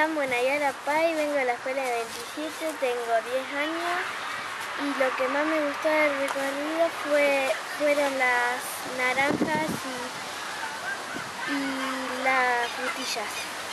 llamo Nayara Pay, vengo de la escuela de 27, tengo 10 años y lo que más me gustó del recorrido fue, fueron las naranjas y, y las frutillas.